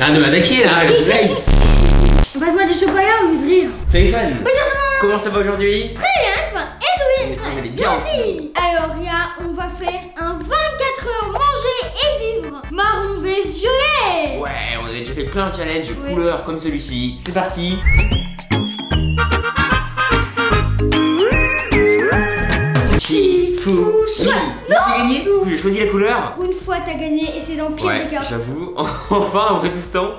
Arrête de m'attaquer là, je blague. Passe-moi du chocolat ou du rire. Salut Swan Bonjour Comment ça va aujourd'hui Très bien, toi. Et que vous allez bien Merci. Alors, Ria, on va faire un 24 heures manger et vivre. Marron vs violet. Ouais, on avait déjà fait plein de challenges Ouais. couleurs comme celui-ci. C'est parti Fout Swan. Non J'ai gagné J'ai choisi la couleur une fois, t'as gagné et c'est dans le pire Ouais, des cas. j'avoue, enfin ce temps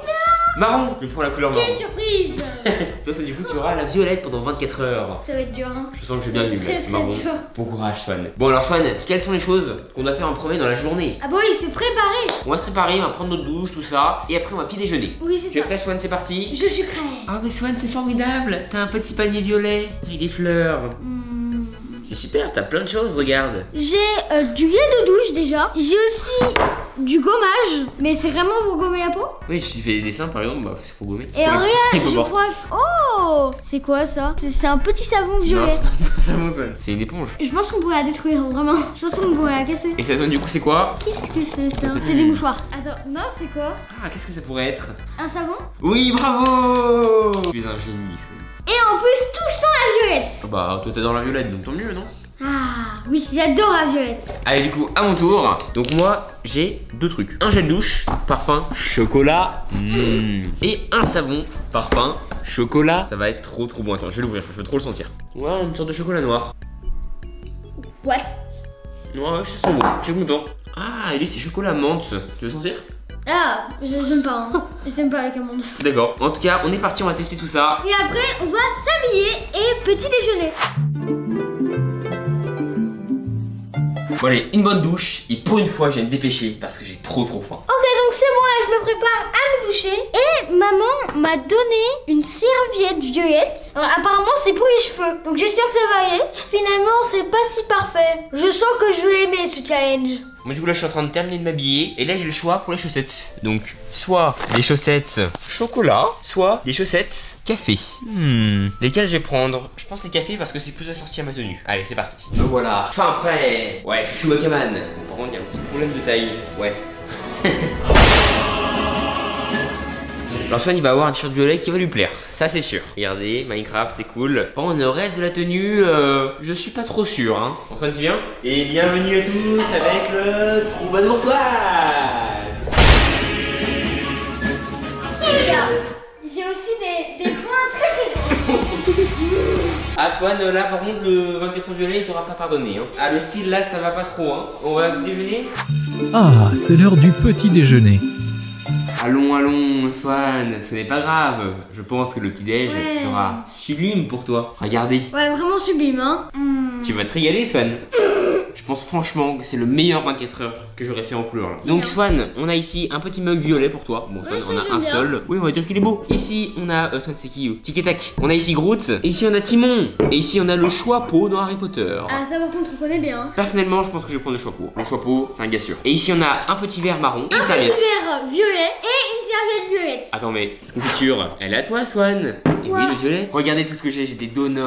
Marron Je prends la couleur marron Quelle surprise Toi, ça, du coup, tu auras la violette pendant 24 heures Ça va être dur, hein. Je sens que j'ai bien lu, c'est marron. dur. Bon courage, Swan. Bon, alors, Swan, quelles sont les choses qu'on doit faire en premier dans la journée? Ah bah oui, c'est préparé. On va se préparer, on va prendre notre douche, tout ça, et après, on va petit déjeuner. Oui, Tu c'est es ça. prêt, Swan? C'est parti Je suis prêt. Ah, mais Swan, c'est formidable T'as un petit panier violet avec des fleurs. Hmm. C'est super, t'as plein de choses, regarde. J'ai euh, du lait de douche déjà. J'ai aussi du gommage, mais c'est vraiment pour gommer la peau. Oui, si tu fais des dessins, par exemple, bah, c'est pour gommer. Et regarde, pour je crois. que- Oh C'est quoi ça? C'est un petit savon violet. c'est une éponge. Je pense qu'on pourrait la détruire, vraiment. Je pense qu'on pourrait la casser. Et ça, Swan, du coup, c'est quoi? Qu'est-ce que c'est ça? C'est des mouchoirs. Attends, non, c'est quoi? Ah, qu'est-ce que ça pourrait être? Un savon? Oui, bravo Tu es un génie. Et en plus, tout sent la violette. Ah Bah, toi, t'adores la violette, donc tant mieux, non? Ah oui, j'adore la violette. Allez du coup à mon tour. Donc moi j'ai deux trucs. Un gel douche, parfum, chocolat mm. Et un savon, parfum, chocolat. Ça va être trop trop bon. Attends je vais l'ouvrir, je veux trop le sentir. Ouais une sorte de chocolat noir. What Ouais je sens bon, je suis content. Ah et lui c'est chocolat menthe Tu veux sentir? Ah, je- j'aime pas. Hein. J'aime pas avec un monde. D'accord En tout cas on est parti on va tester tout ça Et après, on va s'habiller et petit déjeuner. Bon allez une bonne douche Et pour une fois je vais me dépêcher Parce que j'ai trop trop faim Ok, donc c'est bon, me prépare à me doucher. Et maman m'a donné une serviette violette. Alors, apparemment, c'est pour les cheveux. Donc j'espère que ça va aller. Finalement, c'est pas si parfait. Je sens que je vais aimer ce challenge. Moi du coup là je suis en train de terminer de m'habiller et là j'ai le choix pour les chaussettes. Donc soit des chaussettes chocolat, soit des chaussettes café. Hmm. Lesquelles je vais prendre? Je pense les cafés parce que c'est plus assorti à ma tenue. Allez c'est parti. Me voilà. Fin prêt. Ouais je suis Wakaman. Bon par contre il y a un petit problème de taille. Ouais. Alors Swan il va avoir un t-shirt violet qui va lui plaire, ça c'est sûr. Regardez, Minecraft c'est cool. Bon le reste de la tenue, euh, je suis pas trop sûr hein. Antoine tu viens? Et bienvenue à tous avec le Troubadour j'ai aussi des, des points très très forts. Ah Swan là par contre le 24 violet il t'aura pas pardonné hein. Ah le style là ça va pas trop hein. On va déjeuner? Ah, c'est l'heure du petit déjeuner. Allons allons Swan, ce n'est pas grave. Je pense que le petit déj Ouais. sera sublime pour toi. Regardez. Ouais, vraiment sublime, hein. Tu vas te régaler, Swan. Je pense franchement que c'est le meilleur 24 heures que j'aurais fait en couleur. là. Donc. Swan, on a ici un petit mug violet pour toi. Bon, Swan, on a un seul. Oui, on va dire qu'il est beau. Ici, on a. euh, Swan, c'est qui euh, Tic et Tac. On a ici Groot. Et ici, on a Timon. Et ici, on a le Choix-Peau dans Harry Potter. Ah, ça par contre, on connaît bien. Personnellement, je pense que je vais prendre le Choix-Peau. Le Choix-Peau, c'est un gars sûr. Et ici, on a un petit verre marron et une Un petit serviette. verre violet et une serviette violette. Attends, mais cette confiture, elle est à toi, Swan Et oui, le violet. Regardez tout ce que j'ai. J'ai des donuts,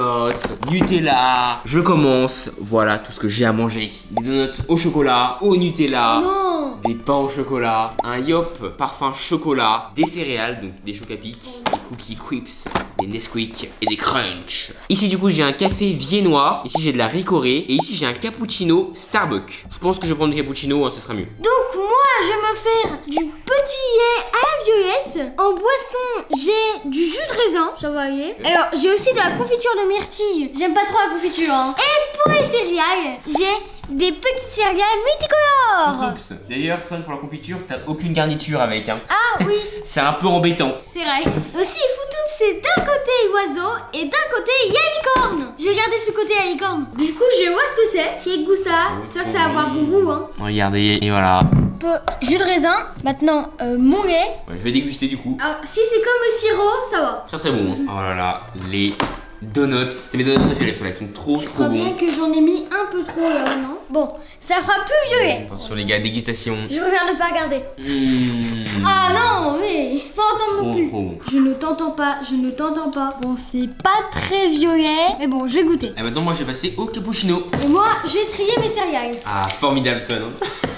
Nutella. Je commence. Voilà tout ce que j'ai à manger. Des donuts au chocolat, au Nutella. Non Des pains au chocolat, un yop parfum chocolat, des céréales, donc des chocapics, des cookies quips, des Nesquik et des crunch. Ici du coup j'ai un café viennois, ici j'ai de la ricorée et ici j'ai un cappuccino Starbucks. Je pense que je vais prendre du cappuccino, hein, ce sera mieux. Donc moi, je vais me faire du petit lait à la violette. En boisson, j'ai du jus de raisin, ça va aller. Alors, j'ai aussi de la confiture de myrtille. J'aime pas trop la confiture, hein. Et pour les céréales, j'ai des petites céréales multicolores. Oups. D'ailleurs Swan pour la confiture t'as aucune garniture avec hein. Ah oui, C'est un peu embêtant. c'est vrai. Aussi, Footoup, c'est d'un côté oiseau et d'un côté il y a licorne. Je vais garder ce côté à licorne. Du coup, je vais voir ce que c'est. Quel goût ça? J'espère que ça va avoir bon goût, hein. Regardez et voilà. Peu- Jus de raisin. Maintenant, euh. Ouais, je vais déguster du coup. Alors, si c'est comme le sirop, ça va. Très très bon. Oh là là, les donuts. C'est mes donuts préférés, ceux-là, ils sont trop Je trop crois bien bons. que j'en ai mis un peu trop là, non? Bon, ça fera plus violet. Attention les gars, dégustation. Je préfère ne pas regarder. Mmh. Ah non, mais faut entendre non plus. bon. Je ne t'entends pas, je ne t'entends pas. Bon, c'est pas très violet, mais bon, je vais goûter. Et maintenant moi je vais passer au cappuccino. Et moi, j'ai trié mes céréales. Ah formidable ça non?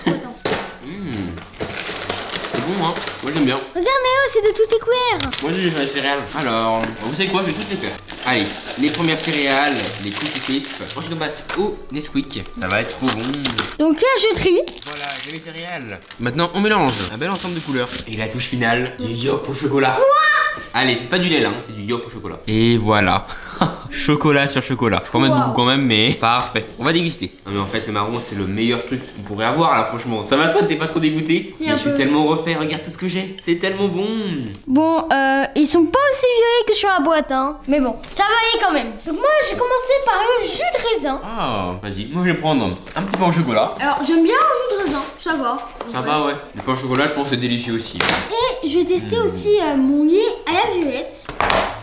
Moi, j'aime bien. Regarde Néo, c'est de tout écouer. Moi, j'ai les céréales. Alors, vous savez quoi? Je vais toutes les faire. Allez, les premières céréales, les Cookie Crisp. Ensuite, on passe au Nesquik. Ça va être trop bon. Donc là, je trie. Voilà, j'ai les céréales. Maintenant, on mélange un bel ensemble de couleurs. Et la touche finale, du yop au chocolat. Allez, c'est pas du lait là, hein, c'est du yop au chocolat. Et voilà. chocolat sur chocolat. Je peux en mettre beaucoup quand même, mais parfait. On va déguster. Non, mais en fait, le marron, c'est le meilleur truc qu'on pourrait avoir là, franchement. Ça va, Swan, t'es pas trop dégoûté Si, Mais Je suis peu. tellement refait, regarde tout ce que j'ai. C'est tellement bon. Bon, euh, ils sont pas aussi violets que sur la boîte, hein. Mais bon, ça va aller quand même. Donc moi, j'ai commencé par le jus de raisin. Ah, vas-y. Moi, je vais prendre un petit peu en chocolat. Alors, j'aime bien le jus de raisin, ça va. Ça va, ouais. Le pain au chocolat, je pense que c'est délicieux aussi. Et je vais tester aussi euh, mon lait à la violette.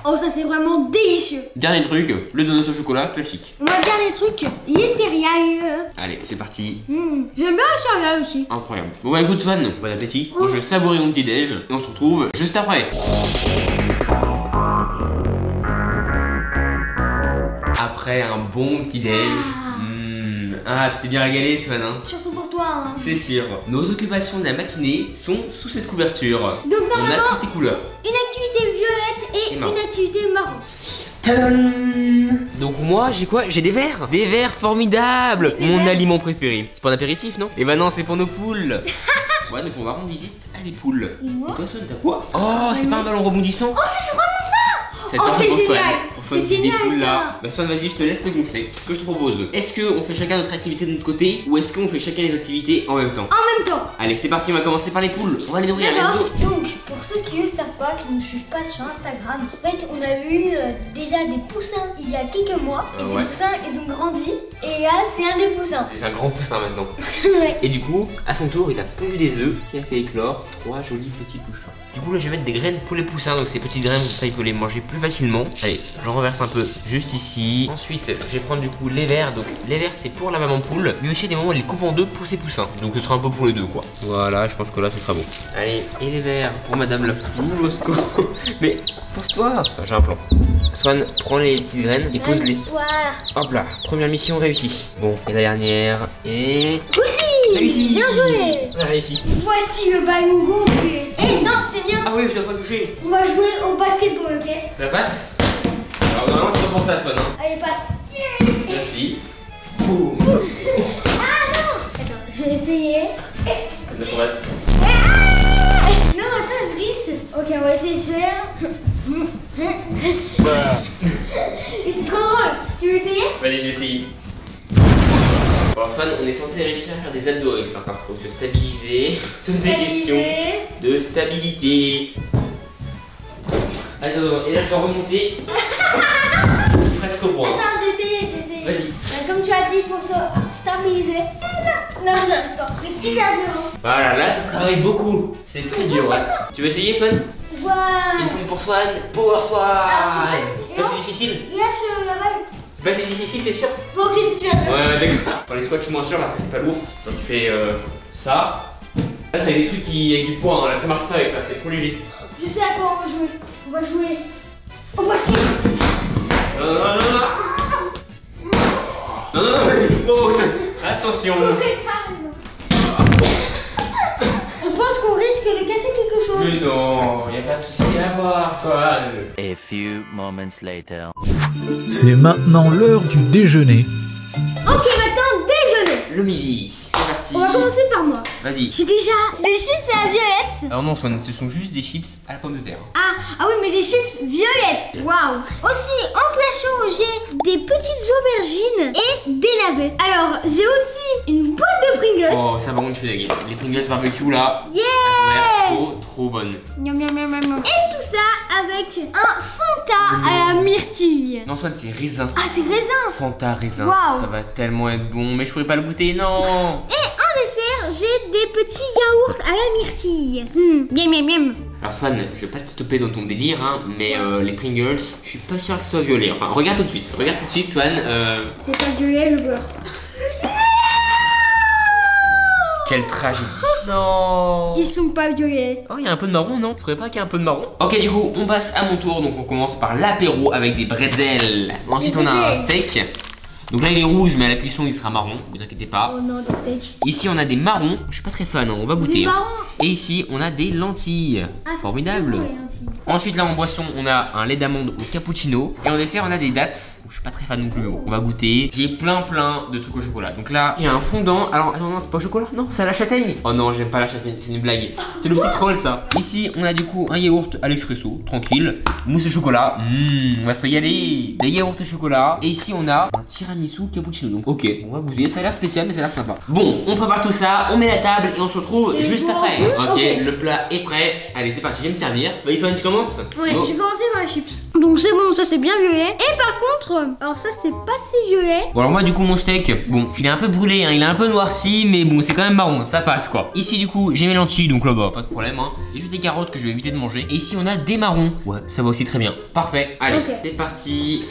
Oh, ça c'est vraiment délicieux. Dernier truc, le donut au chocolat classique. On va dire les trucs, les céréales. Allez, c'est parti. Hmm, J'aime bien les céréales aussi. Incroyable. Bon bah écoute Swan, bon appétit. Moi je vais savourer mon petit déj et on se retrouve juste après. Après un bon petit déj. Hmm. Ah, tu t'es bien régalé Swan hein Surtout pour toi. Hein. C'est sûr. Nos occupations de la matinée sont sous cette couverture. Donc On a normalement, toutes les couleurs. une activité violette et, Et une activité marron. Tadam Donc moi j'ai quoi? J'ai des verres Des verres formidables Des Mon verres. aliment préféré. C'est pas un apéritif non? Et bah non c'est pour nos poules Ouais donc on va rendre visite à des poules. Et moi? Toi Swan t'as quoi? Oh c'est pas un ballon rebondissant Oh, c'est vraiment ça C'est Oh, c'est pour Swan. génial. Pour Swan génial, défoule ça. là. Bah Swan vas-y je te laisse te gonfler. Ce que je te propose, est-ce qu'on fait chacun notre activité de notre côté ou est-ce qu'on fait chacun les activités en même temps? En même temps. Allez c'est parti on va commencer par les poules. On va les nourrir, let's go pour ceux qui ne savent pas, qui ne suivent pas sur Instagram, en fait, on a eu euh, déjà des poussins il y a quelques mois. Et Euh, ces ouais. poussins, ils ont grandi. Et là, c'est un des poussins. C'est un grand poussin maintenant. ouais. Et du coup, à son tour, il a pondu des œufs qui a fait éclore trois jolis petits poussins. Du coup, là, je vais mettre des graines pour les poussins, donc ces petites graines, ça, il peut les manger plus facilement. Allez, j'en renverse un peu juste ici. Ensuite, je vais prendre du coup les verres. Donc, les verres, c'est pour la maman poule, mais aussi à des moments, elle les coupe en deux pour ses poussins. Donc, ce sera un peu pour les deux, quoi. Voilà, je pense que là, ce sera bon. Allez, et les verres pour madame la poule, Mosco. mais, pose-toi. Enfin, j'ai un plan. Swan, prends les petites graines et pose-les. Hop là, première mission réussie. Bon, et la dernière, et... Aussi Réussi Bien joué On a réussi. Voici le ballon gonflé. Eh non, c'est bien. Ah oui, je dois pas toucher. On va jouer au basketball, ok? Ça passe? Alors normalement c'est pas pour ça Swan. Hein. Allez, passe. Merci. Boum. Ah non Attends, je vais essayer. La tomate. Ok, on va essayer de faire. C'est trop drôle. Tu veux essayer? Allez, je vais essayer. Bon Swan, on est censé réussir à faire des abdos avec ça. Faut se stabiliser. Toutes des questions de stabilité. Attends, attends, et là je dois remonter. Presque au point. Attends, j'ai essayé, j'ai essayé. Vas-y. Euh, Comme tu as dit, il faut se. Non, non, j'arrive pas. C'est super dur. hein. Voilà, là ça travaille beaucoup. C'est très dur, ouais. Tu veux essayer Swan. Une poule pour Swan, Power Swan Ah, c'est pas si difficile Lâche euh, la balle. C'est pas si difficile, t'es sûr Bon, ok, c'est super dur. Ouais, ouais, d'accord. Pour les squats, je suis moins sûr parce que c'est pas lourd. Donc tu fais euh, ça. Là, c'est des trucs qui avec du poids. hein. Là, ça marche pas avec ça, c'est trop léger. Je sais à quoi on va jouer. On va jouer au basket. Non, non, non, non. Non, non, non, non, ça- Attention. Je pense qu'on risque de casser quelque chose. Mais non, y a pas de souci à voir, Swan. A few moments later. C'est maintenant l'heure du déjeuner. Ok, maintenant déjeuner. Le midi, parti. On va commencer par moi. Vas-y. J'ai déjà des chips à la violette. Alors non, Swan, ce sont juste des chips à la pomme de terre. Ah, ah oui, mais des chips violettes. Waouh. Aussi, en chaud, j'ai des petites aubergines et des navets. Alors, j'ai aussi une boîte de Pringles. Oh, ça par contre, je suis. Les Pringles barbecue là, Yeah. elles ont l'air trop, trop bonnes. Miam, miam, miam, miam, miam. Et tout ça avec un Fanta à la myrtille. Non, Swan, c'est raisin. Ah, c'est raisin. Fanta raisin, ça va tellement être bon, mais je pourrais pas le goûter, non Et en dessert, j'ai des petits yaourts à la myrtille. Miam, miam, miam. Alors Swan, je vais pas te stopper dans ton délire, hein, mais euh, les Pringles, je suis pas sûr que ce soit violet. Enfin, regarde tout de suite, regarde tout de suite, Swan. Euh, C'est pas violet, le beurre. Quelle tragédie. Non Ils sont pas violets. Oh, il y a un peu de marron, non? Ferais pas qu'il y a un peu de marron Ok, du coup, on passe à mon tour, donc on commence par l'apéro avec des bretzels. Ensuite, on a un steak. Donc là il est rouge mais à la cuisson il sera marron, ne vous inquiétez pas. Oh non, des steaks. Ici on a des marrons, je suis pas très fan, hein, on va Des goûter. hein. marrons. Et ici on a des lentilles. Ah, Formidable. Ensuite là en boisson on a un lait d'amande au cappuccino. Et en dessert on a des dates. Je suis pas très fan non plus, on va goûter. J'ai plein plein de trucs au chocolat. Donc là j'ai un fondant. Alors attends non c'est pas au chocolat, non c'est à la châtaigne. Oh non j'aime pas la châtaigne, c'est une blague. C'est le petit troll ça. Ici on a du coup un yaourt à l'expresso, tranquille. Mousse au chocolat, Mmh, on va se régaler. Des yaourts au chocolat. Et ici on a un tiramisu cappuccino. Donc ok, on va goûter. Ça a l'air spécial mais ça a l'air sympa. Bon, on prépare tout ça, on met la table et on se retrouve juste bon. après. Ok, Ok. le plat est prêt. Allez c'est parti, je vais me servir. Vas-y Swan, tu commences? Ouais, Go. je vais commencer par les chips. Donc c'est bon, ça c'est bien violet. Et par contre, alors ça c'est pas si violet. Bon alors moi du coup mon steak, bon il est un peu brûlé, hein, il est un peu noirci mais bon c'est quand même marron, ça passe quoi. Ici du coup j'ai mes lentilles donc là bas pas de problème hein. Et juste des carottes que je vais éviter de manger. Et ici on a des marrons, ouais ça va aussi très bien. Parfait, allez c'est parti.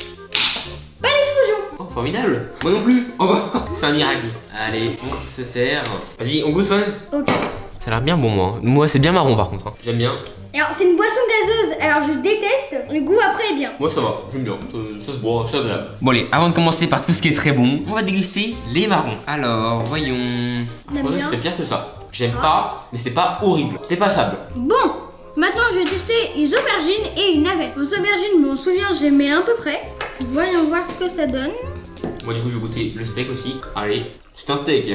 Pas d'explosion. Oh formidable, moi non plus. Oh bah c'est un miracle. Allez on se sert. Vas-y on goûte Swan. Ok. Ça a l'air bien bon moi. Moi c'est bien marron par contre, hein. j'aime bien. Alors c'est une boisson gazeuse. Alors je déteste. Le goût après est bien. Moi ça va, j'aime bien, ça, ça se boit, c'est agréable. Bon allez, avant de commencer par tout ce qui est très bon, on va déguster les marrons. Alors, voyons. Je pense que c'est pire que ça. J'aime pas, mais c'est pas horrible. C'est passable. Bon. Maintenant je vais tester les aubergines et une navette. Les aubergines, je m'en souviens, j'aimais à peu près. Voyons voir ce que ça donne. Moi du coup je vais goûter le steak aussi. Allez, c'est un steak.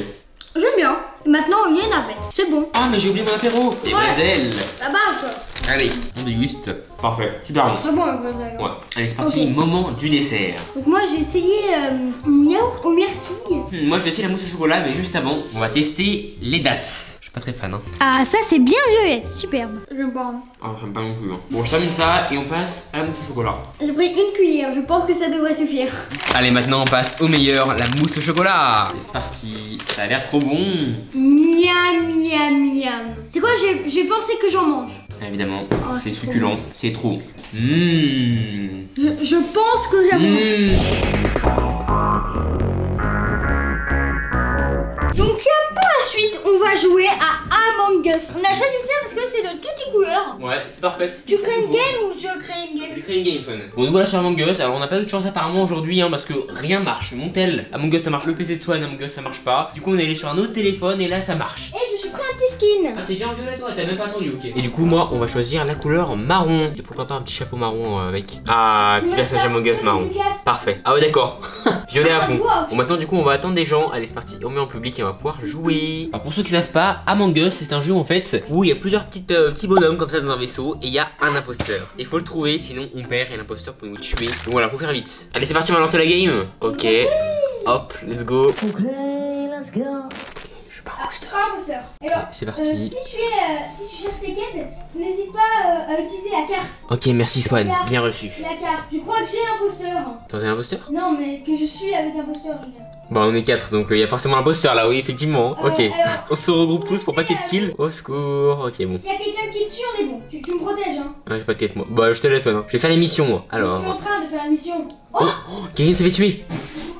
J'aime bien. Et maintenant il y a une navette. C'est bon. Ah mais j'ai oublié mon apéro. Des Ouais. Là-bas quoi. Allez, on déguste. Parfait, super bon. Très bon le brésil. Ouais, allez c'est parti, moment du dessert. Donc moi j'ai essayé euh, mon yaourt aux myrtilles. Hmm, moi je vais essayer la mousse au chocolat, mais juste avant, on va tester les dates. Je suis pas très fan hein. Ah ça c'est bien violet. Superbe. J'aime pas. hein. Ah j'aime pas non plus hein. Bon je termine ça et on passe à la mousse au chocolat. J'ai pris une cuillère. Je pense que ça devrait suffire. Allez, maintenant on passe au meilleur, la mousse au chocolat. C'est parti, ça a l'air trop bon. Miam miam miam. C'est quoi? J'ai pensé que j'en mange. Évidemment, Oh, c'est succulent, c'est trop. Mmh. Je, je pense que j'aime. Mmh. Donc pour la suite, on va jouer à Among Us. On a choisi ça parce que c'est de toutes les couleurs. Ouais, c'est parfait. Tu crées une game ou je crée une game Je crée une game fun. Bon, nous voilà sur Among Us. Alors, on n'a pas eu de chance apparemment aujourd'hui, hein, parce que rien marche. Mon tel, Among Us ça marche, le PC de Swan, Among Us ça marche pas. Du coup, on est allé sur un autre téléphone et là ça marche. Eh, je pris un petit skin. Ah, t'es déjà en violet toi, t'as même pas attendu, ok. Et du coup, moi, on va choisir la couleur marron. Et pourquoi pas un petit chapeau marron euh, avec. Ah, Tu petit personnage Among Us marron. Parfait. Ah ouais, d'accord. violet à fond. Wow. Bon maintenant du coup on va attendre des gens, allez c'est parti, on met en public et on va pouvoir jouer. Alors pour ceux qui savent pas, Among Us c'est un jeu en fait où il y a plusieurs petites, euh, petits bonhommes comme ça dans un vaisseau et il y a un imposteur. Il faut le trouver sinon on perd et l'imposteur peut nous tuer. Donc voilà, faut faire vite. Allez c'est parti, on va lancer la game. Ok. Hop, let's go. Je suis pas. Pas imposteur. Alors, C'est euh, parti. si tu es, euh, si tu cherches les quêtes, n'hésite pas euh, à utiliser la carte. Ok, merci Swan, bien reçu. La carte. Je crois que j'ai imposteur? T'es un imposteur? Non, mais que je suis avec imposteur, je veux dire. Bah on est quatre donc euh, il y a forcément l'imposteur là, oui effectivement. Euh, Ok. alors, On se regroupe tous pour pas qu'il y ait de kill. Au secours. Ok bon. S'il y a quelqu'un qui te suit, on est bon. Tu, tu me protèges, hein. Ouais, j'ai pas de tête moi. Bah je te laisse maintenant. Je vais faire l'émission moi. Je suis en Alors. train de faire la mission. Oh, quelqu'un s'est fait tuer.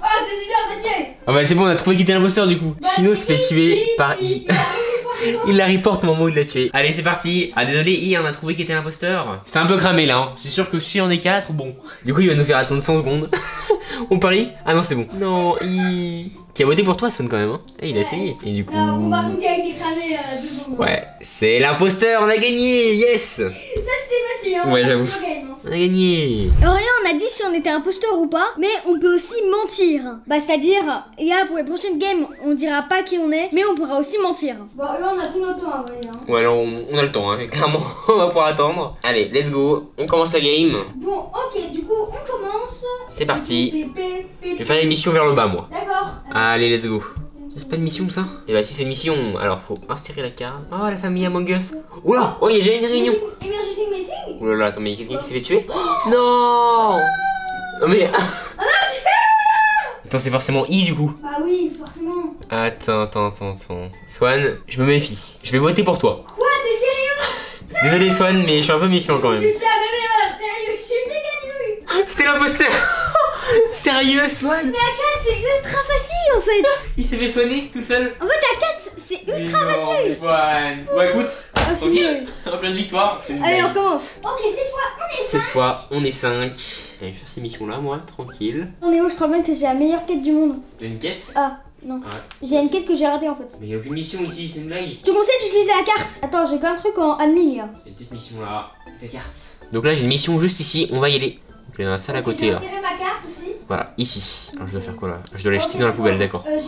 Ah, c'est super précieux. Ah bah c'est bon, on a trouvé qui était l'imposteur du coup. Bah, Chino se fait tuer par I. Il la reporte au moment où il l'a tué. Allez, c'est parti. Ah désolé, I, on a trouvé qui était l'imposteur. C'était un peu cramé là. Hein. C'est sûr que si on est 4, bon. Du coup, il va nous faire attendre 100 secondes. on parie Ah non, c'est bon. Non, I. Qui a voté pour toi, Swan quand même. Hein. Et il a essayé. Et du coup. Non, bon, par contre, il a été cramé euh, deux secondes. Ouais, c'est l'imposteur, on a gagné, yes Ça, c'était facile, hein. Ouais, j'avoue. Même, hein. On a gagné Alors là, on a dit si on était imposteur ou pas, mais on peut aussi mentir. Bah, c'est-à-dire, là, pour les prochaines games, on dira pas qui on est, mais on pourra aussi mentir. Bon, là, on a tout notre temps à vrai, hein. Ouais, alors on, on a le temps, hein. clairement, on va pouvoir attendre. Allez, let's go, on commence la game. Bon, ok, du coup, on commence. C'est parti. Je vais faire l'émission vers le bas, moi. D'accord. Allez, let's go. C'est pas une mission ça? Et bah si c'est une mission, alors faut insérer la carte. Oh la famille Among Us. Oula Oh il y a déjà une réunion. Emergency messing Oula là, attends mais quelqu'un qui s'est fait tuer? Non Non mais... Attends c'est forcément I du coup. Bah oui, forcément. Attends, attends, attends, attends. Swan, je me méfie. Je vais voter pour toi. Quoi, t'es sérieux? Désolé Swan, mais je suis un peu méfiant quand même. J'ai fait la même erreur, sérieux, je suis méga. C'était l'imposteur Sérieux Swan Mais à 4, c'est ultra facile en fait. Il s'est fait soigner tout seul En fait, à 4, c'est ultra non, facile. Swan Bon écoute, suis nulle. En pleine victoire. Allez, on recommence. Ok, cette fois, on est Cette fois, on est 5. Allez, je vais faire ces missions-là, moi, tranquille. On est où Je crois même que j'ai la meilleure quête du monde. T'as une quête? Ah, non. Ouais. J'ai une quête que j'ai ratée en fait. Mais y a aucune mission ici, c'est une blague. Je te conseille d'utiliser la carte. Attends, j'ai plein de trucs en admin là. Il y a une petite mission là. La carte. Donc là, j'ai une mission juste ici, on va y aller. Dans la salle à côté là. Voilà, ici. Alors je dois faire quoi là? Je dois la jeter dans la poubelle, d'accord. Euh, en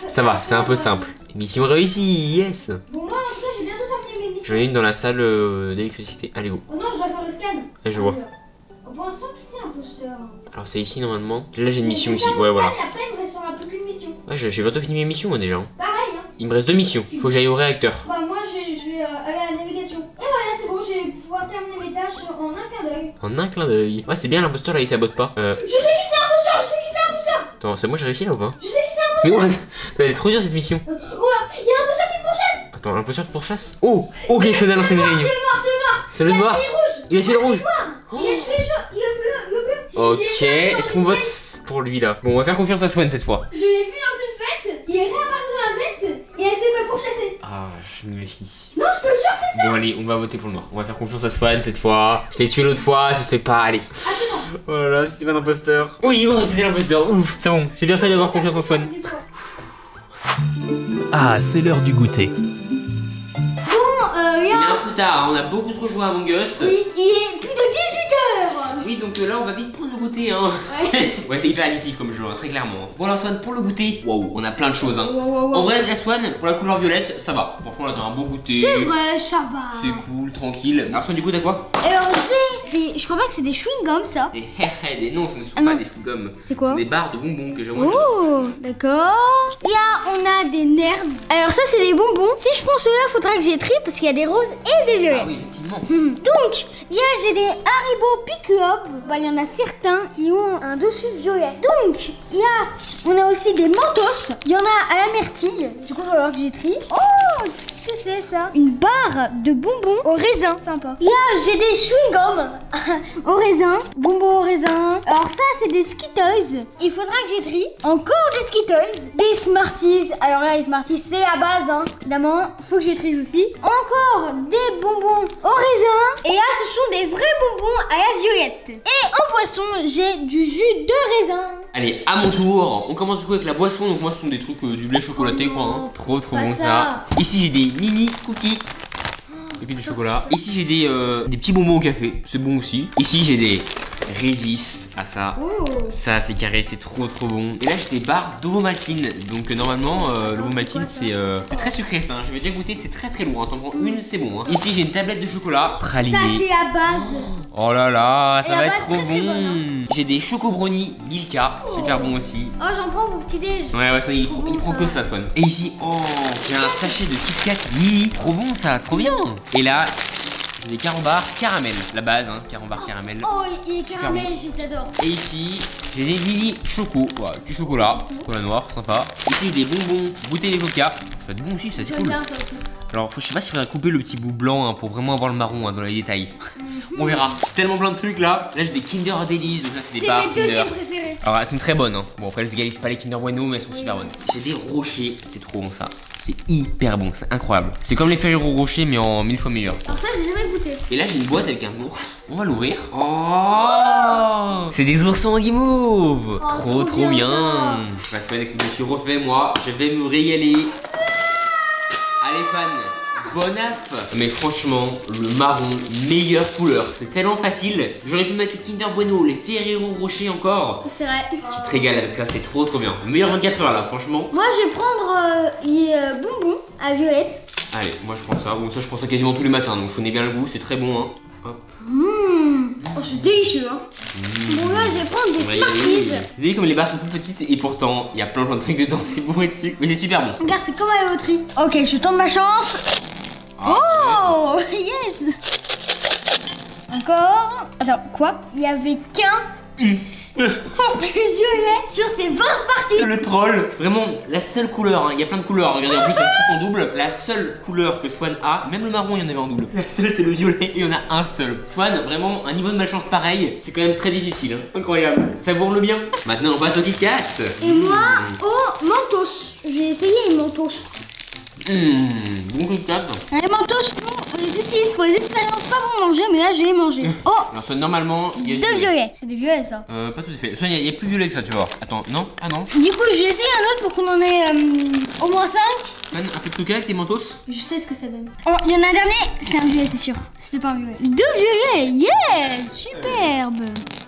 fait. Ça va, c'est un peu simple. Mission réussie, yes Bon, moi en tout cas, j'ai bientôt terminé mes missions. J'en ai une dans la salle euh, d'électricité. Allez, go. Oh non, je dois faire le scan. Je vois. Euh, Pour l'instant, imposteur Alors c'est ici normalement. Là, j'ai une mission ici. Ouais, voilà. Après, il me restera plus qu'une mission. Ouais, j'ai bientôt fini mes missions moi déjà. hein. Pareil, hein. Il me reste deux missions. Faut que j'aille au réacteur. Bah, moi, je, je vais euh, aller à la navigation. Et voilà, c'est bon, je vais pouvoir terminer mes tâches en un quart d'œil. En un clin d'œil. Ouais, c'est bien l'imposteur là, il sabote pas. Euh, Je sais qui c'est imposteur, je sais qui c'est imposteur. attends, c'est moi j'ai réussi là ou pas Je sais qui c'est Mais ouais, elle est trop dure cette mission. imposteur. Ouais, il y a un imposteur qui pourchasse. Attends, l'imposteur pour chasse Oh Ok, je suis lancé une réunion. C'est le noir, c'est le noir. C'est le noir Il est rouge. Il a tué le rouge Il a tué le jaune, il est bleu, le bleu. Ok, est-ce qu'on vote pour lui là Bon, on va faire confiance à Swan cette fois. Je l'ai vu dans une fête, il est réapparu dans la fête et essayé de me pourchasser. Ah, je me méfie. Non, je te le jure que c'est Bon, allez, on va voter pour le noir. On va faire confiance à Swan cette fois. Je l'ai tué l'autre fois, ça se fait pas, allez. Attends. Voilà, c'était pas l'imposteur. Oui, bon, c'était l'imposteur. Ouf, c'est bon, j'ai bien fait d'avoir confiance en Swan. Ah, c'est l'heure du goûter. Bon, euh, Il est un peu tard, on a beaucoup trop joué à Among Us. Oui, il est plus de 18 heures. Oui, donc euh, là, on va vite prendre le goûter, hein. Ouais. ouais, c'est hyper addictif comme jeu, hein, très clairement. Bon, alors, Swan, pour le goûter, waouh, on a plein de choses, hein. Wow, wow, wow. En vrai, la Swan, pour la couleur violette, ça va. Franchement, là, t'as un bon goûter. C'est vrai, ça va. C'est cool, tranquille. Swan, du coup, t'as quoi? Des... Je crois pas que c'est des chewing-gums ça. Des des non, ce ne sont Ah pas non. des chewing-gums. C'est quoi des barres de bonbons que j'ai. Oh, d'accord. Là, on a des nerds. Alors ça, c'est des bonbons. Si je prends ceux-là, faudra que j'ai tri parce qu'il y a des roses et des Ah violettes. oui, effectivement. Hmm. Donc, là, j'ai des Haribo Pick Up. Bah, il y en a certains qui ont un dessus violet. Donc, là, on a aussi des Mentos. Il y en a à la myrtille. Du coup, il va falloir que j'ai tri. Oh, c'est ça Une barre de bonbons au raisin. Sympa. Là, j'ai des chewing-gums au raisin. Bonbons au raisin. Alors ça, c'est des Skittles. Il faudra que j'ai tri. Encore des Skittles. Des Smarties. Alors là, les Smarties, c'est à base, hein. Évidemment, faut que j'ai tri aussi. Encore des bonbons au raisin. Et là, ce sont des vrais bonbons à la violette. Et en boisson, j'ai du jus de raisin. Allez, à mon tour. On commence du coup avec la boisson. Donc, moi, ce sont des trucs euh, du lait chocolaté, Oh quoi. hein. Trop, trop pas bon ça. ça. Ici, j'ai des mini cookies. Et puis du chocolat. Ici, j'ai des, euh, des petits bonbons au café. C'est bon aussi. Ici, j'ai des Résis. Ah, ça. Oh. Ça, c'est carré, c'est trop trop bon. Et là, j'ai des barres d'ovomaltine. Donc, euh, normalement, euh, l'ovomaltine, c'est quoi, c'est euh, c'est très sucré ça. hein. J'avais déjà goûté, c'est très très lourd. hein. T'en prends une, c'est bon. hein. Ici, j'ai une tablette de chocolat Ça, praliné. c'est à base. Oh là là, ça va être trop bon. hein. J'ai des chocobrownies Milka, super bon aussi. Oh, j'en prends pour petit déj. Ouais, ouais, ça, il, bon, il prend ça. que ça, Swan. Et ici, oh, j'ai un sachet de Kit Kat mini. Trop bon ça, trop bien. Et là, j'ai des carambars caramel, la base, hein, carambar caramel. Oh, il est caramel, je t'adore. Et ici, j'ai des mini chocos, voilà, du chocolat, chocolat noir, sympa. Ici, j'ai des bonbons bouteilles d'avocat. Ça a du bon aussi, ça c'est cool. bien ça. Alors, je sais pas s'il faudrait couper le petit bout blanc hein, pour vraiment avoir le marron hein, dans les détails. Mhm. On verra. Tellement plein de trucs là. Là, j'ai des Kinder Delice, donc là, c'est des barres Kinder. Alors elles sont très bonnes hein. Bon après elles égalisent pas les Kinder Bueno mais elles sont super bonnes. J'ai des rochers, c'est trop bon ça. C'est hyper bon, c'est incroyable. C'est comme les Ferrero Rocher mais en mille fois meilleur. Alors ça, j'ai jamais goûté. Et là j'ai une boîte avec un ours. On va l'ouvrir. Oh C'est des oursons en guimauve Oh, Trop trop bien, bien, semaine que je me suis refait moi, je vais me régaler. Allez fan Bon app Mais franchement, le marron, meilleure couleur. C'est tellement facile. J'aurais pu mettre les Kinder Bueno, les Ferrero Rocher encore. C'est vrai. Tu te régales avec ça, c'est trop trop bien. Meilleur 24 heures là, franchement. Moi, je vais prendre euh, les euh, bonbons à violette. Allez, moi je prends ça. Bon, ça je prends ça quasiment tous les matins, donc je connais bien le goût, c'est très bon. Hein. Hop. Mmh. Oh, c'est délicieux, hein. Bon, là, je vais prendre des Ouais, Smarties. Vous avez vu comme les barres sont toutes petites et pourtant il y a plein plein de trucs dedans, c'est bourré de sucre, mais c'est super bon. Regarde, c'est comme à la loterie. Ok, je tente ma chance. Ah. Oh, yes. Encore. Attends, quoi? Il y avait qu'un violet sur ces 20 Smarties. Le troll, vraiment la seule couleur, hein. il y a plein de couleurs, regardez en plus il y a tout en double, la seule couleur que Swan a, même le marron il y en avait en double, la seule c'est le violet et il y en a un seul. Swan, vraiment un niveau de malchance pareil, c'est quand même très difficile, hein. incroyable, savoure-le bien. Maintenant on passe au Kit Kat. Et moi, au Mentos. J'ai essayé les Mentos. Mmh, bon Kit Kat. Les mentos, nous, on les utilise pour les expériences pas pour manger, mais là, je vais manger. Oh Alors, normalement, il y a Deux violet. violets. C'est des violets, ça. Euh, pas tout à fait. Soit il y, a- il y a plus violet que ça, tu voir. Attends, non? Ah non? Du coup, je vais essayer un autre pour qu'on en ait euh, au moins 5. Fan, un peu de coca avec tes mentos Je sais ce que ça donne. Oh, il y en a un dernier. C'est un violet, c'est sûr. C'était pas un violet. Deux violets, yes Superbe.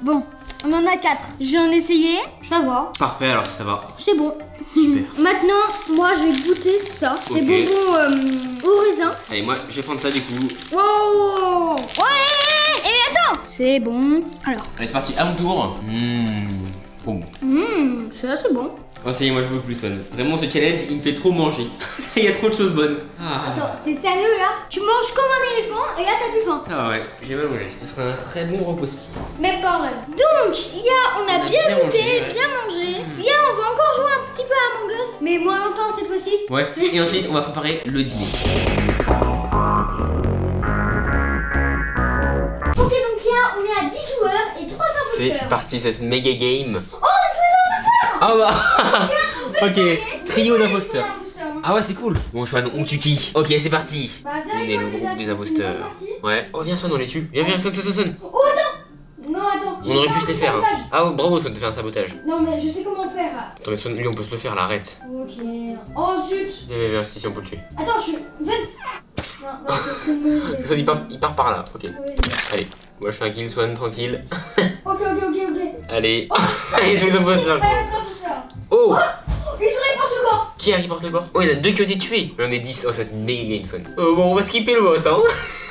Bon, on en a quatre. J'ai en essayé. Je vais voir. Parfait, alors ça va. C'est bon. Super. Maintenant, moi, je vais goûter ça. Des bonbons euh, au raisin. Allez, moi, je vais prendre ça du coup. Wow Ouais Et attends C'est bon. Alors. Allez, c'est parti, à mon tour. Mmh, bon. Hum, c'est assez bon. Oh, ça y est, moi je veux plus, Son. Vraiment, ce challenge, il me fait trop manger. il y a trop de choses bonnes. Ah. Attends, t'es sérieux là? Tu manges comme un éléphant et là t'as plus faim. Ça va, ouais, j'ai mal mangé. Ce sera un très bon repose-pied. Même pas vrai. Donc, il y a, on a On a bien, bien goûté, mangé, ouais. bien mangé. Il y a, on va encore jouer un petit peu à Among Us, mais moins longtemps cette fois-ci. Ouais, et ensuite, on va préparer le dîner. Ok, donc là, on est à 10 joueurs et 3 C'est imposteurs. parti, c'est une méga game. Oh, Ah bah Ok, trio d'imposteurs. Ah ouais, c'est cool. Bon, Swan, on tue qui Ok, c'est parti. Bah, viens On est le groupe des imposteurs. Ouais. Oh, viens, Swan, on les tue. Viens, viens, Swan, Swan, Swan. Oh, attends Non, attends. On aurait pu se les faire. hein. Ah, oh, bravo, Swan, de faire un sabotage. Non, mais je sais comment faire. Attends, mais Swan, lui, on peut se le faire, là, arrête. Ok. Oh, zut Viens, viens, viens, si, si, on peut le tuer. Attends, je suis. Vingt. Non, non, c'est mauvais. Swan, il part, il part par là, ok. Allez, moi je fais un kill, Swan, tranquille. Ok, ok, ok, ok. Allez. Allez, tous les imposteurs. Ouais, imposteurs. Oh corps Qui a qui porte le corps Oh, il y en a deux qui ont été tués. J'en ai 10. Oh, c'est une méga game, Swan. Oh, bon, on va skipper le vote, hein.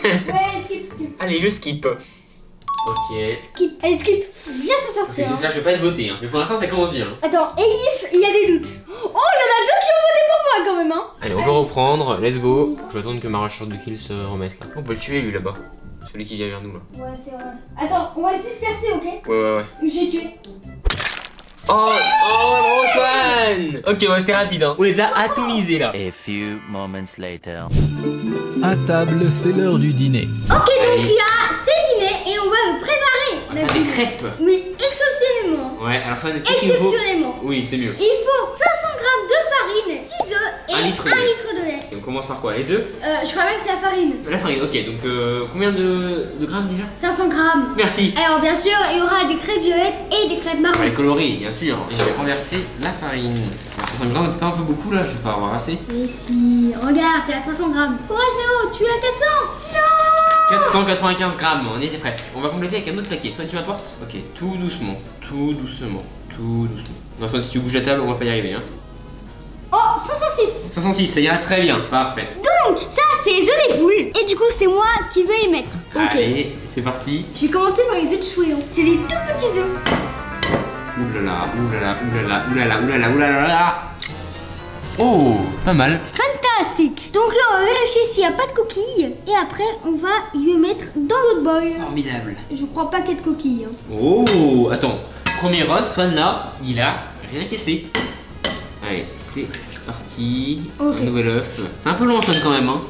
Ouais, skip, skip. Allez, je skip. Ok. Skip. Allez, skip. Viens s'en sortir. hein. j'espère que je vais pas être voté, hein. Mais pour l'instant, ça commence bien. Attends, et if, il y a des doutes. Oh, il y en a deux qui ont voté pour moi quand même, hein. Allez, on peut reprendre. Let's go. Je vais attendre que ma recherche de kill se remette là. On peut le tuer, lui, là-bas. Celui qui vient vers nous, là. Ouais, c'est vrai. Attends, on va se disperser, ok Ouais, ouais, ouais. J'ai tué. Oh, oh, Swan Ok, ouais, c'était rapide, hein. On les a atomisés, là. A few moments later. À table, c'est l'heure du dîner. Ok, donc là, c'est dîner et on va le préparer. Faire des crêpes. Oui, exceptionnellement. Ouais, alors, Swan, qu'est-ce qu'il faut Exceptionnellement. Oui, c'est mieux. Il faut 500 grammes de farine, 6 œufs et Un 1 litre litre, commence par quoi? Les œufs? Euh, je crois bien que c'est la farine. La farine, ok. Donc, euh, combien de, de grammes déjà? 500 grammes. Merci. Alors bien sûr, il y aura des crêpes violettes et des crêpes On va marron. les colorer, bien sûr. Et je vais renverser la farine. Alors, 500 grammes, c'est pas un peu beaucoup là Je vais pas avoir assez. Et si, regarde, t'es à 300 grammes. Courage Néo, tu es à 400 Non 495 grammes, on était presque. On va compléter avec un autre paquet. Toi, tu m'apportes? Ok, tout doucement, tout doucement, tout doucement. Non, si tu bouges la table, on va pas y arriver. Hein. Oh, 506 506, ça ira très bien, parfait. Donc, ça c'est les œufs des poules. Et du coup, c'est moi qui vais y mettre. Allez, c'est parti. Je vais commencer par les œufs de chouillon. C'est des tout petits œufs. Oulala, oulala, oulala, oulala, oulala, oulala. Oh, pas mal. Fantastique Donc là, on va vérifier s'il n'y a pas de coquilles. Et après, on va lui mettre dans l'autre bol. Formidable. Je crois pas qu'il y ait de coquilles. hein. Oh, attends. Premier rod, Swan là, il a rien cassé. Allez, c'est parti. Un nouvel œuf. C'est un peu long, Swan, quand même. Hein.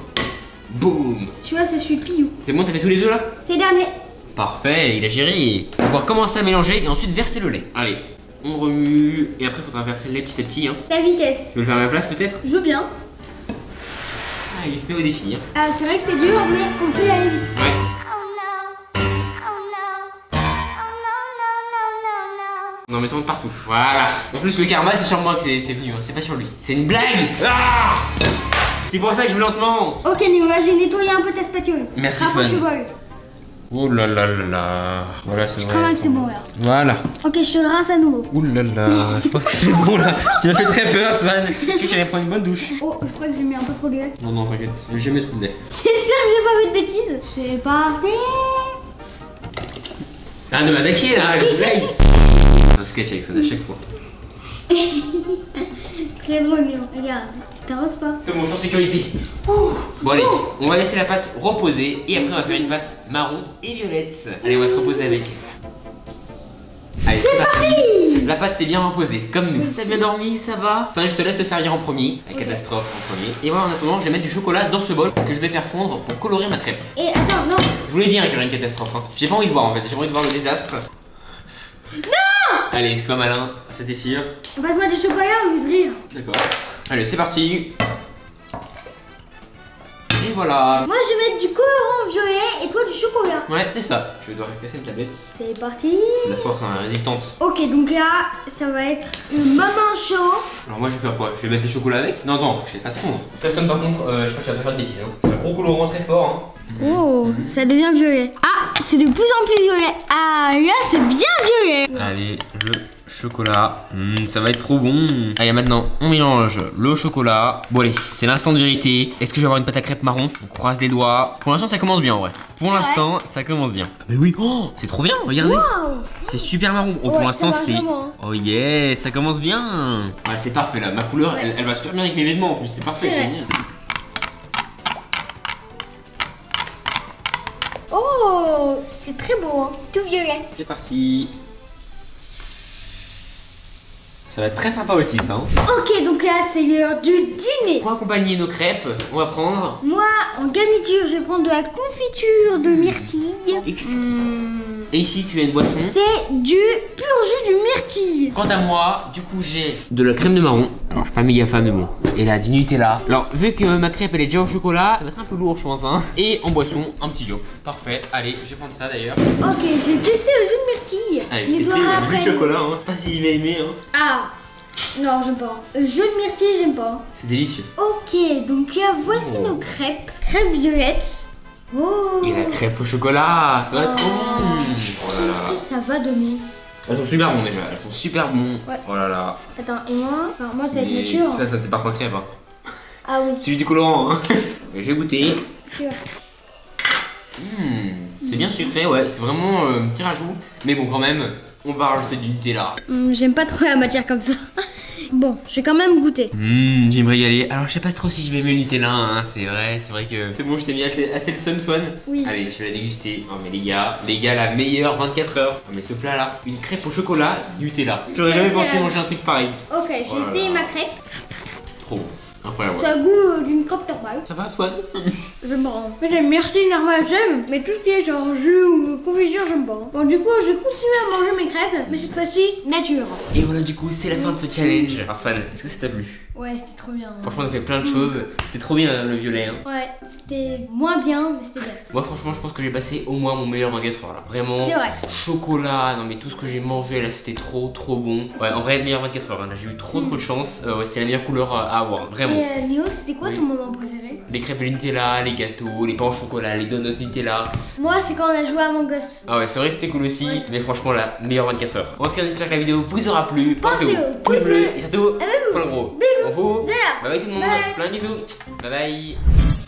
Boum. Tu vois, ça suit Piou. C'est bon, t'as fait tous les œufs là? C'est le dernier. Parfait, il a géré. On va pouvoir commencer à mélanger et ensuite verser le lait. Allez, on remue. Et après, il faudra verser le lait petit à petit. Hein. La vitesse. Tu veux le faire à ma place peut-être? Je veux bien. Ah, il se met au défi. Hein. Ah, c'est vrai que c'est dur, mais on peut y aller vite. Ouais. En en mettant de partout. Voilà. En plus, le karma, c'est sur moi que c'est c'est venu. hein. C'est pas sur lui. C'est une blague. Ah c'est pour ça que je veux lentement. Ok, Néo, là j'ai nettoyé un peu ta spatule. Merci, Swan. Oh là là là là. Voilà, c'est Je crois que c'est bon là. Voilà. Ok, je te rince à nouveau. Ouh là là. Je pense que c'est bon là. Tu m'as fait très peur, Swan. Je crois que j'allais prendre une bonne douche? Oh, je crois que j'ai mis un peu trop de lait. Non, non, t'inquiète. J'ai jamais trop de lait. J'espère que j'ai pas fait de bêtises. C'est parti. Arrête de m'attaquer là. Un sketch avec Swan à chaque fois. Très Néo. Regarde, je t'avance pas. Fais mon champ sécurité. Bon allez, on va laisser la pâte reposer et après on va faire une pâte marron et violette. Allez, on va se reposer avec. Allez, c'est parti La pâte s'est bien reposée, comme nous. T'as bien dormi, ça va? Enfin, je te laisse te servir en premier, la catastrophe en premier. Et voilà, en attendant, je vais mettre du chocolat dans ce bol que je vais faire fondre pour colorer ma crêpe. Et attends, non. Je voulais dire qu'il y aurait une catastrophe. Hein. J'ai pas envie de voir en fait, j'ai envie de voir le désastre. Non Allez, sois malin, c'était sûr. Passe-moi du chocolat au lieu de rire. D'accord. Allez, c'est parti. Et voilà. Moi, je vais mettre du colorant violet et toi du chocolat. Ouais, c'est ça. Je dois récupérer une tablette. C'est parti. La force, hein, la résistance. Ok, donc là, ça va être le moment chaud. Alors moi je vais faire quoi? Je vais mettre les chocolats avec? Non, non, je vais pas se fondre. Attention par contre, euh, je pense que tu vas pas faire de bêtises. Hein. C'est un gros colorant très fort. Hein. Oh, ça devient violet. Ah, c'est de plus en plus violet. Ah, là, c'est bien violet. Allez, le chocolat. Hmm, ça va être trop bon. Allez, maintenant, on mélange le chocolat. Bon, allez, c'est l'instant de vérité. Est-ce que je vais avoir une pâte à crêpes marron? On croise les doigts. Pour l'instant, ça commence bien en vrai. Pour l'instant, ça commence bien. Mais oui, oh, c'est trop bien, regardez. C'est super marron. Oh, Ouais, pour l'instant, c'est. vraiment. Oh yeah, ça commence bien. Ouais, c'est parfait là. Ma couleur, Ouais. elle, elle va super bien avec mes vêtements en plus. C'est parfait, C'est génial. Oh, c'est très beau, hein. Tout violet. C'est parti. Ça va être très sympa aussi, ça. hein. Ok, donc là, c'est l'heure du dîner. Pour accompagner nos crêpes, on va prendre. Moi, en garniture, je vais prendre de la confiture de myrtille. Exquis. Hmm. Et ici, tu as une boisson. C'est du pur jus du myrtille. Quant à moi, du coup, j'ai de la crème de marron. Alors, je suis pas méga fan de bon. Et là, du Nutella. Alors, vu que ma crêpe elle est déjà au chocolat, ça va être un peu lourd, je pense. Hein. Et en boisson, un petit yo. Parfait. Allez, je vais prendre ça d'ailleurs. Ok, j'ai testé le jus de myrtille. Allez, Mais je toi, vais après- du chocolat. Hein. Pas si je vais aimer. Hein. Ah, non, j'aime pas. Le jus de myrtille, j'aime pas. C'est délicieux. Ok, donc là, voici Oh. nos crêpes. Crêpes violettes. Oh. Et la crêpe au chocolat, ça va être trop Oh. bon. Oh là là. Qu'est-ce que ça va donner Elles sont super bonnes déjà. Elles sont super bonnes. Ouais. Oh là là. Attends, et moi moi, c'est Mais nature. Ça, ça c'est par contre crêpe. Hein. Ah oui. C'est du colorant. Hein. je vais goûter. Hmm, c'est bien sucré, ouais. C'est vraiment euh, un petit rajout. Mais bon, quand même, on va rajouter du Nutella. Hum, j'aime pas trop la matière comme ça. bon, je vais quand même goûter. Mmh, je vais me régaler. Alors, je sais pas trop si je vais aimer le Nutella, hein, c'est vrai, c'est vrai que. C'est bon, je t'ai mis assez, assez le sun, Swan. Oui. Allez, je vais la déguster. Oh, mais les gars, les gars, la meilleure 24 heures. Oh, mais ce plat là, une crêpe au chocolat, Nutella. J'aurais jamais pensé manger un truc pareil. Ok, j'ai Oh là essayé là. ma crêpe. Trop bon. Incroyable. Ça a goût euh, d'une crêpe normale. Ça va, Swan J'aime pas. Moi j'aime myrtille normale, j'aime. Mais tout ce qui est genre jus ou confiture, j'aime pas. Bon, du coup, je vais continuer à manger mes crêpes, mais cette fois-ci, nature. Et voilà, du coup, c'est la fin de ce challenge. Alors, Swan, est-ce que ça t'a plu Ouais, c'était trop bien. Franchement, on a fait plein de choses. C'était trop bien le violet. Hein. Ouais, c'était moins bien, mais c'était bien. Moi, franchement, je pense que j'ai passé au moins mon meilleur 24 heures là. Vraiment. C'est vrai. Chocolat, non mais tout ce que j'ai mangé là c'était trop trop bon. Ouais en vrai le meilleur 24 heures, hein. là j'ai eu trop trop de chance. Euh, ouais, c'était la meilleure couleur à avoir, vraiment. Et Léo, c'était quoi Oui. ton moment préféré? Les crêpes Nutella, les gâteaux, les pains au chocolat, les donuts Nutella. Moi, c'est quand on a joué à Mon Gosse. Ah ouais c'est vrai que c'était cool aussi, Ouais. mais franchement la meilleure 24 heures. En tout cas j'espère que la vidéo vous aura plu. Pensez Pensez au pouce bleu et surtout Abonnez-vous. plein gros. Bisous. On vous. Bye bye tout le monde. Bye. Plein de bisous. Bye bye.